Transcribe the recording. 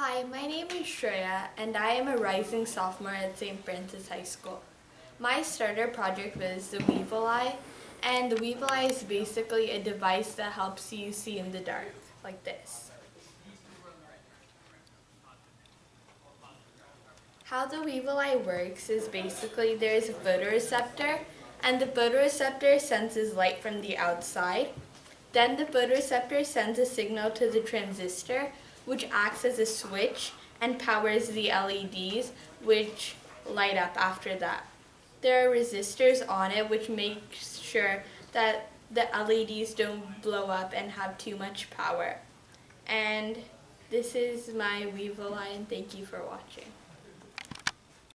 Hi, my name is Shreya and I am a rising sophomore at St. Francis High School. My starter project was the Weevil Eye and the Weevil Eye is basically a device that helps you see in the dark, like this. How the Weevil Eye works is basically there is a photoreceptor and the photoreceptor senses light from the outside. Then the photoreceptor sends a signal to the transistor which acts as a switch and powers the LEDs which light up after that. There are resistors on it which make sure that the LEDs don't blow up and have too much power. And this is my Weevil thank you for watching.